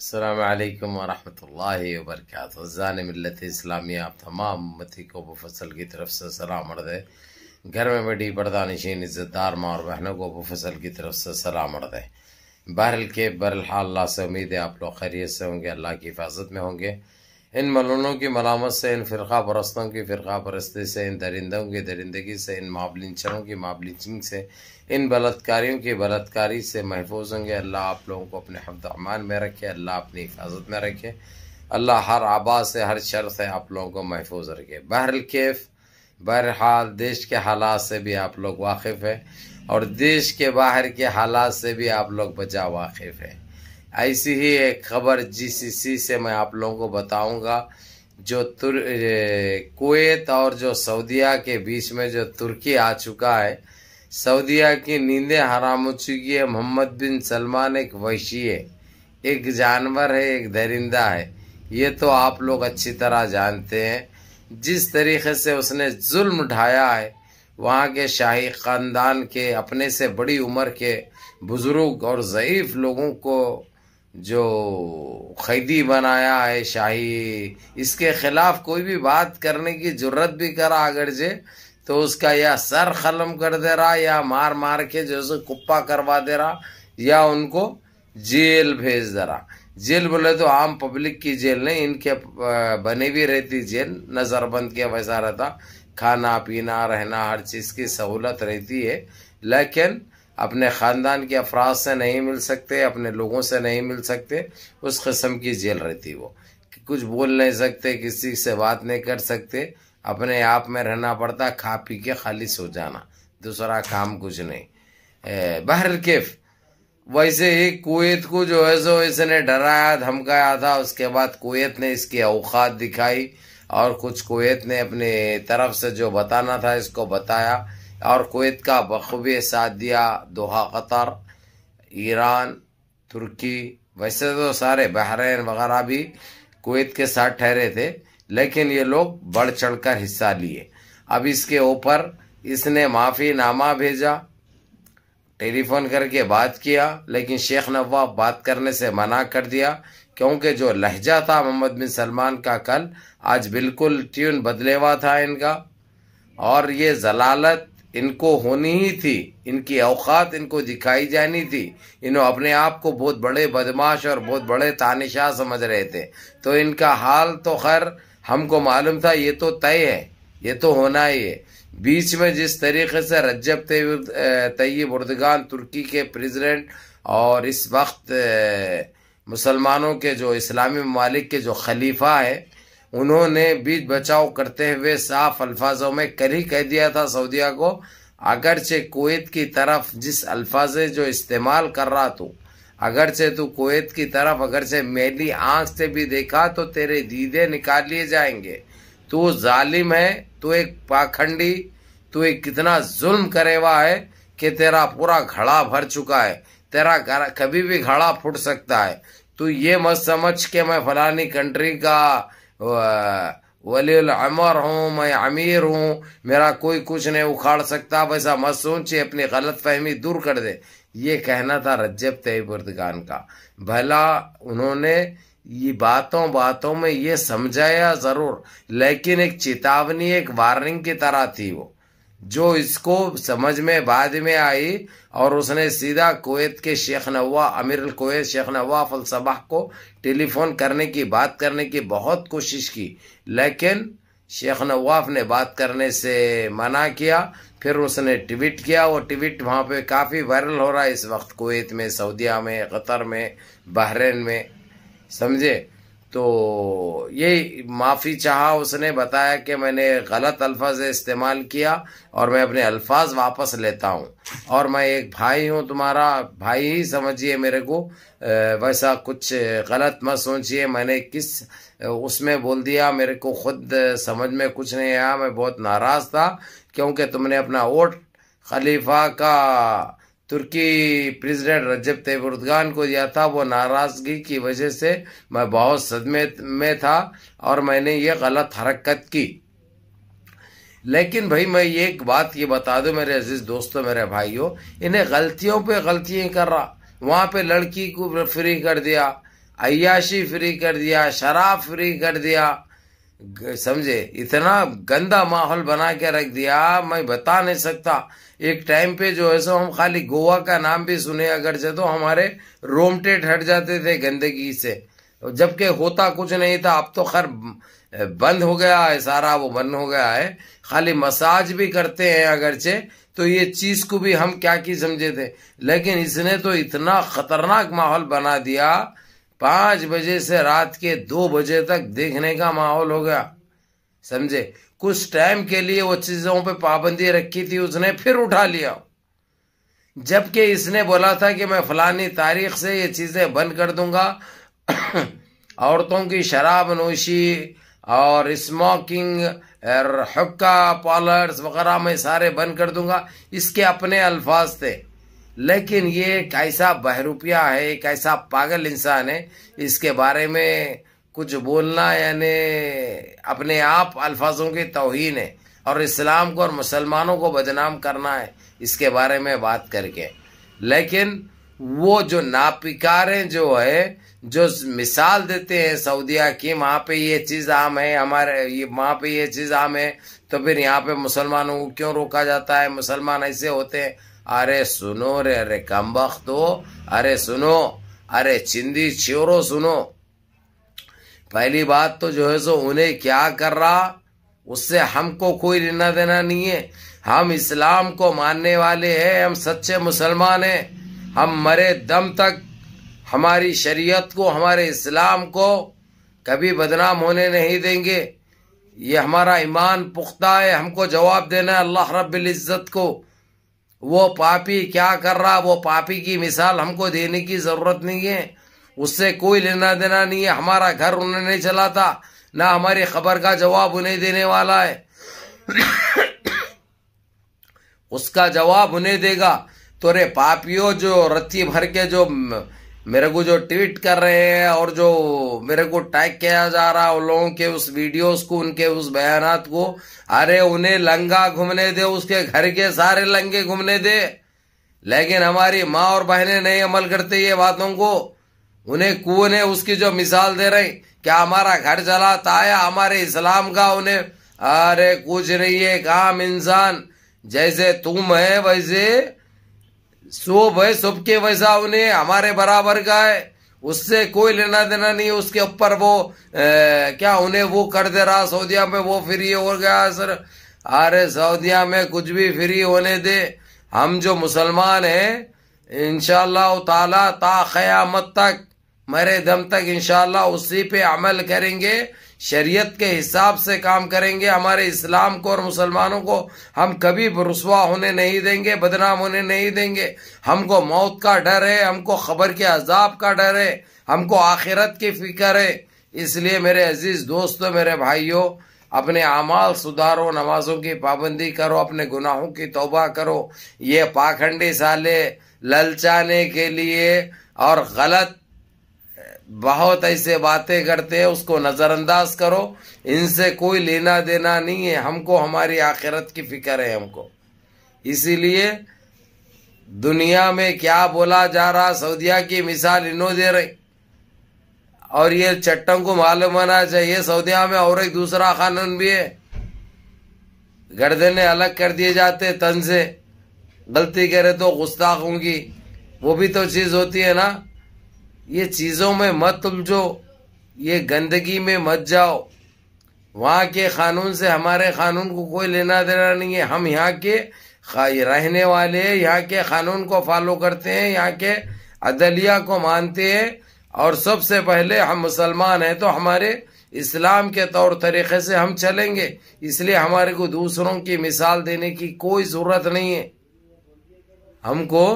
अल्लाम वरहमल वबरक ज़ान मिलत इस्लामिया आप तमाम मती को फ़सल की तरफ़ से सलाम अर्द है घर में बड़ी बरदानशीन इज़्ज़तदार माँ और बहनों को फ़सल की तरफ़ से सलाम अर्द है बहरल के बरहाल अल्लाह से उम्मीद है आप लोग खैरियत से होंगे अल्लाह की हिफाजत में होंगे इन मलूनों की मलामत से, इन फ़िरका परस्तों की, फ़िरका परस्ती से, इन दरिंदों की दरिंदगी से, इन माबलिंचरों की माबलिंचिंग से, इन बलात्कारियों की बलात्कारी से महफूज होंगे। अल्लाह आप लोगों को अपने हफ्त अमान में रखे, अल्लाह अपनी हिफाजत में रखे। अल्लाह हर आबा से, हर शर से आप लोगों को महफूज रखे। बहरल केफ़ बहरहाल देश के हालात से भी आप लोग वाकिफ़ है और देश के बाहर के हालात से भी आप लोग बचा वाकिफ़ है। ऐसी ही एक खबर जीसीसी से मैं आप लोगों को बताऊँगा, जो तुर कुवैत और जो सऊदिया के बीच में जो तुर्की आ चुका है, सऊदिया की नींदें हराम हो चुकी है। मोहम्मद बिन सलमान एक वैशी है, एक जानवर है, एक दरिंदा है। ये तो आप लोग अच्छी तरह जानते हैं। जिस तरीके से उसने जुल्म उठाया है, वहाँ के शाही ख़ानदान के अपने से बड़ी उम्र के बुज़ुर्ग और ज़यीफ़ लोगों को जो कैदी बनाया है शाही, इसके खिलाफ कोई भी बात करने की ज़रूरत भी करा अगर जे तो उसका या सर खलम कर दे रहा, या मार मार के जैसे कुप्पा करवा दे रहा, या उनको जेल भेज दे रहा। जेल बोले तो आम पब्लिक की जेल नहीं, इनके बनी भी रहती जेल, नज़रबंद के वैसा रहता। खाना, पीना, रहना, हर चीज़ की सहूलत रहती है। लेकिन अपने ख़ानदान के अफराज से नहीं मिल सकते, अपने लोगों से नहीं मिल सकते। उस कस्म की जेल रहती वो कुछ बोल नहीं सकते, किसी से बात नहीं कर सकते। अपने आप में रहना पड़ता, खा पी के खाली सो जाना, दूसरा काम कुछ नहीं। बहर केफ। वैसे ही कुवैत को जो है सो इसने डराया, धमकाया था, उसके बाद कुवैत ने इसकी औकात दिखाई, और कुछ कुवैत ने अपने तरफ़ से जो बताना था, इसको बताया। और कुवैत का बखूबी साथ दिया दोहा कतर, ईरान, तुर्की, वैसे तो सारे बहरीन वगैरह भी कुवैत के साथ ठहरे थे, लेकिन ये लोग बढ़ चढ़कर हिस्सा लिए। अब इसके ऊपर इसने माफ़ी नामा भेजा, टेलीफोन करके बात किया, लेकिन शेख नवाब बात करने से मना कर दिया, क्योंकि जो लहजा था मोहम्मद बिन सलमान का कल, आज बिल्कुल ट्यून बदले हुआ था इनका। और ये जलालत इनको होनी ही थी, इनकी औकात इनको दिखाई जानी थी। इन्हों अपने आप को बहुत बड़े बदमाश और बहुत बड़े तानिशाह समझ रहे थे। तो इनका हाल तो खैर हमको मालूम था, ये तो तय है, ये तो होना ही है। बीच में जिस तरीके से रज्जब तय्यब उर्दगान तुर्की के प्रेसिडेंट और इस वक्त मुसलमानों के जो इस्लामी ममालिक के जो खलीफा है उन्होंने बीच बचाव करते हुए साफ़ अल्फाजों में ही कह दिया था सऊदिया को, अगरचे कुवैत की तरफ़ जिस अल्फाज जो इस्तेमाल कर रहा तू, अगरचे तू कुवैत की तरफ़, अगरचे मेली आँख से भी देखा तो तेरे दीदे निकाल लिए जाएँगे। तू जालिम है, तू एक पाखंडी, तू एक कितना जुल्म करे हुआ है कि तेरा पूरा घड़ा भर चुका है, तेरा कभी भी घड़ा फूट सकता है। तू ये मत समझ के मैं फलानी कंट्री का वलील अमर हूँ, मैं अमीर हूँ, मेरा कोई कुछ नहीं उखाड़ सकता वैसा मत सोचिए अपनी गलत फहमी दूर कर दे। ये कहना था रज्जब तयबुर्दगान का। भला उन्होंने ये बातों बातों में ये समझाया ज़रूर, लेकिन एक चेतावनी, एक वार्निंग की तरह थी वो। जो इसको समझ में बाद में आई और उसने सीधा कुवैत के शेख नवा अमीर कुवैत शेख नवाफ अलसबाह को टेलीफोन करने की, बात करने की बहुत कोशिश की। लेकिन शेख नवाफ ने बात करने से मना किया, फिर उसने ट्वीट किया। वो ट्वीट वहाँ पे काफ़ी वायरल हो रहा है इस वक्त कुवैत में, सऊदिया में, कतर में, बहरीन में। समझे? तो ये माफ़ी चाहा, उसने बताया कि मैंने गलत अल्फाज इस्तेमाल किया और मैं अपने अल्फाज वापस लेता हूँ। और मैं एक भाई हूँ, तुम्हारा भाई ही समझिए मेरे को वैसा कुछ गलत मत सोचिए, मैंने किस, उसमें बोल दिया, मेरे को खुद समझ में कुछ नहीं आया, मैं बहुत नाराज़ था, क्योंकि तुमने अपना वोट खलीफा का तुर्की प्रेसिडेंट रजब तैयब उर्दगान को दिया था, वो नाराज़गी की वजह से मैं बहुत सदमे में था और मैंने ये गलत हरकत की। लेकिन भाई, मैं ये एक बात ये बता दूँ, मेरे अज़ीज़ दोस्तों, मेरे भाइयों, इन्हें गलतियों पे गलतियाँ कर रहा। वहाँ पे लड़की को फ्री कर दिया अयाशी फ्री कर दिया, शराब फ्री कर दिया समझे? इतना गंदा माहौल बना के रख दिया, मैं बता नहीं सकता। एक टाइम पे जो है सो हम खाली गोवा का नाम भी सुने, अगर से तो हमारे रोमटे हट जाते थे गंदगी से। जबकि होता कुछ नहीं था, अब तो खैर, बंद हो गया है सारा, वो बंद हो गया है। खाली मसाज भी करते हैं अगरचे तो ये चीज़ को भी हम क्या की समझे थे? लेकिन इसने तो इतना खतरनाक माहौल बना दिया पाँच बजे से रात के दो बजे तक देखने का माहौल हो गया। समझे? कुछ टाइम के लिए वो चीज़ों पे पाबंदी रखी थी, उसने फिर उठा लिया। जबकि इसने बोला था कि मैं फलानी तारीख से ये चीज़ें बंद कर दूँगा। औरतों की शराब नोशी और स्मोकिंग और हुक्का पार्लर्स वगैरह मैं सारे बंद कर दूँगा। इसके अपने अल्फाज थे। लेकिन ये कैसा बहरूपिया है कैसा पागल इंसान है, इसके बारे में कुछ बोलना यानी अपने आप अल्फाजों की तोहन है और इस्लाम को और मुसलमानों को बदनाम करना है, इसके बारे में बात करके। लेकिन वो जो नापिकारें जो है, जो मिसाल देते हैं सऊदिया की, वहाँ पे ये चीज़ आम है, हमारे ये, वहाँ पे ये चीज़ आम है तो फिर यहाँ पे मुसलमानों को क्यों रोका जाता है? मुसलमान ऐसे होते हैं अरे सुनो रे, अरे कम तो अरे सुनो, अरे चिंदी चोरो सुनो। पहली बात तो जो है सो उन्हें क्या कर रहा? उससे हमको कोई लेना देना नहीं है। हम इस्लाम को मानने वाले हैं, हम सच्चे मुसलमान हैं। हम मरे दम तक हमारी शरीयत को, हमारे इस्लाम को कभी बदनाम होने नहीं देंगे। ये हमारा ईमान पुख्ता है, हमको जवाब देना है अल्लाह रब्बिल इज़्ज़त को। वो पापी क्या कर रहा? वो पापी की मिसाल हमको देने की ज़रूरत नहीं है। उससे कोई लेना देना नहीं है। हमारा घर उन्होंने नहीं चला था ना हमारी खबर का जवाब उन्हें देने वाला है। उसका जवाब उन्हें देगा। तो रे पापियों जो रत्ती भर के जो मेरे को जो ट्वीट कर रहे हैं और जो मेरे को टैग किया जा रहा है उन लोगों के उस वीडियोस को, उनके उस बयानात को, अरे उन्हें लंगा घूमने दे, उसके घर के सारे लंगे घूमने दे। लेकिन हमारी माँ और बहनें नहीं अमल करते ये बातों को। उन्हें कुएँ ने उसकी जो मिसाल दे रहे, क्या हमारा घर चलाता है हमारे इस्लाम का उन्हें, अरे कुछ नहीं है काम इंसान, जैसे तुम है वैसे शुभ है सबके वैसा उन्हें हमारे बराबर का है। उससे कोई लेना देना नहीं उसके ऊपर वो ए, क्या उन्हें वो कर दे रहा सऊदिया में वो फ्री हो गया सर। अरे सऊदिया में कुछ भी फ्री होने दे। हम जो मुसलमान हैं इनशाला ताला ता खयामत तक मरे दम तक इंशाल्लाह उसी पे अमल करेंगे। शरीयत के हिसाब से काम करेंगे। हमारे इस्लाम को और मुसलमानों को हम कभी रुसवा होने नहीं देंगे, बदनाम होने नहीं देंगे। हमको मौत का डर है, हमको खबर के अजाब का डर है, हमको आखिरत की फ़िक्र है। इसलिए मेरे अज़ीज़ दोस्तों, मेरे भाइयों, अपने अमाल सुधारो, नमाजों की पाबंदी करो, अपने गुनाहों की तोबा करो। ये पाखंडी साले ललचाने के लिए और गलत बहुत ऐसे बातें करते हैं, उसको नजरअंदाज करो। इनसे कोई लेना देना नहीं है। हमको हमारी आखिरत की फ़िक्र है हमको। इसीलिए दुनिया में क्या बोला जा रहा, सऊदिया की मिसाल इन्हों दे रही। और ये चट्टों को मालूम होना चाहिए, सऊदिया में और एक दूसरा कानून भी है। गर्दने अलग कर दिए जाते तन से। गलती करे तो गुस्ताखों की वो भी तो चीज़ होती है ना। ये चीज़ों में मत उलझो ये गंदगी में मत जाओ। वहाँ के कानून से हमारे कानून को कोई लेना देना नहीं है। हम यहाँ के रहने वाले यहाँ के कानून को फॉलो करते हैं, यहाँ के अदलिया को मानते हैं। और सबसे पहले हम मुसलमान हैं तो हमारे इस्लाम के तौर तरीके से हम चलेंगे। इसलिए हमारे को दूसरों की मिसाल देने की कोई ज़रूरत नहीं है। हमको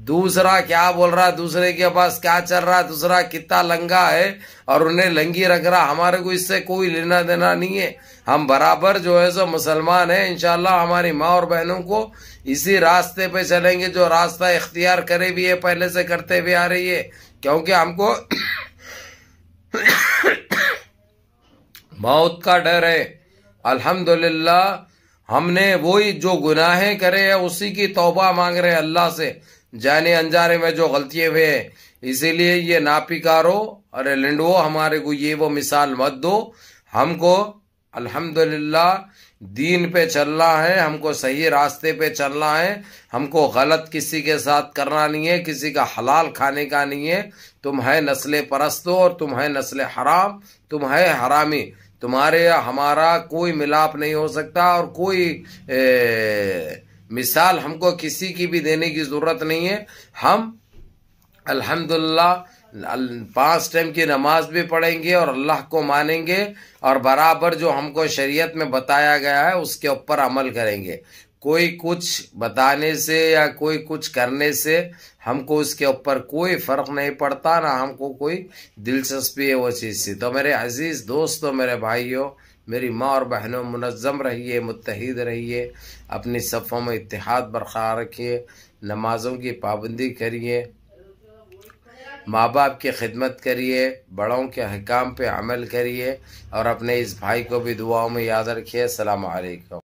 दूसरा क्या बोल रहा है? दूसरे के पास क्या चल रहा है? दूसरा कितना लंगा है? और उन्हें लंगी रख रहा हमारे को इससे कोई लेना देना नहीं है। हम बराबर जो है सो मुसलमान है। इनशाला हमारी माँ और बहनों को इसी रास्ते पे चलेंगे। जो रास्ता इख्तियार करे भी है, पहले से करते भी आ रही है। क्योंकि हमको मौत का डर है। अल्हम्दुलिल्लाह हमने वही जो गुनाहें करे हैं, उसी की तौबा मांग रहे हैं अल्लाह से। जाने अनजाने में जो गलतियाँ हुए इसीलिए ये नापिकारो अरे लिंडवो हमारे को ये वो मिसाल मत दो। हमको अल्हम्दुलिल्लाह दीन पे चलना है हमको सही रास्ते पे चलना है। हमको गलत किसी के साथ करना नहीं है किसी का हलाल खाने का नहीं है। तुम है नस्ल परस्तो और तुम है नस्ल हराम तुम है हरामी। तुम्हारे हमारा कोई मिलाप नहीं हो सकता और कोई ए, मिसाल हमको किसी की भी देने की ज़रूरत नहीं है। हम, अल्हम्दुलिल्लाह पाँच टाइम की नमाज़ भी पढ़ेंगे और अल्लाह को मानेंगे और बराबर जो हमको शरीयत में बताया गया है, उसके ऊपर अमल करेंगे। कोई कुछ बताने से या कोई कुछ करने से हमको उसके ऊपर कोई फ़र्क नहीं पड़ता, ना हमको कोई दिलचस्पी है वो चीज़ से। तो मेरे अज़ीज़, दोस्तों मेरे भाइयों मेरी माँ और बहनों मुनज़म रहिए मुतहद रहिए, अपनी सफ़ों में इतिहाद बरकरार रखिए, नमाज़ों की पाबंदी करिए माँ बाप की खिदमत करिए, बड़ों के हकाम पे अमल करिए और अपने इस भाई को भी दुआओं में याद रखिए। अल्लाम